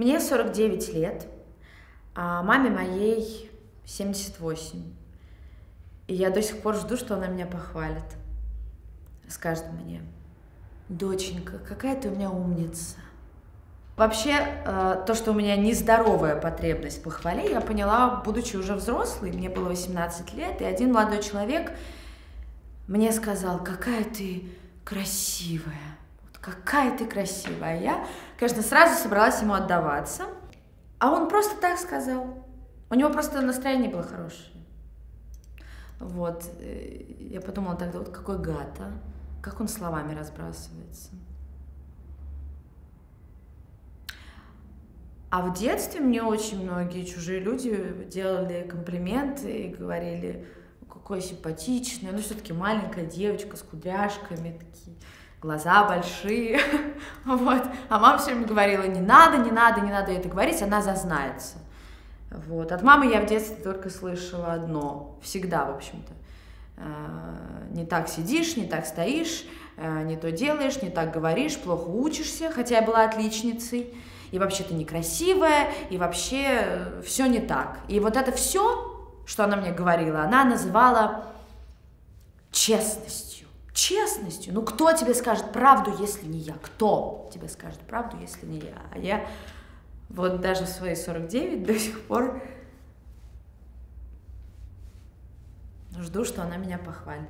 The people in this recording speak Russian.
Мне 49 лет, а маме моей 78. И я до сих пор жду, что она меня похвалит. Скажет мне, доченька, какая ты у меня умница. Вообще, э, то, что у меня нездоровая потребность похвале, я поняла, будучи уже взрослой, мне было 18 лет, и один молодой человек мне сказал, какая ты красивая, какая ты красивая. Я, конечно, сразу собралась ему отдаваться, а он просто так сказал. У него просто настроение было хорошее. Вот, э, я подумала тогда, вот какой гад, а? Как он словами разбрасывается. А в детстве мне очень многие чужие люди делали комплименты и говорили, какой симпатичный, ну все-таки маленькая девочка с кудряшками, такие глаза большие, вот. А мама все время говорила, не надо, не надо, не надо это говорить, она зазнается. Вот. От мамы я в детстве только слышала одно, всегда, в общем-то. Э, не так сидишь, не так стоишь, э, не то делаешь, не так говоришь, плохо учишься, хотя я была отличницей и вообще ты некрасивая, и вообще э, все не так. И вот это все, что она мне говорила, она называла честностью. Честностью. Ну кто тебе скажет правду, если не я? Кто тебе скажет правду, если не я? А я вот даже в свои 49 до сих пор жду, что она меня похвалит.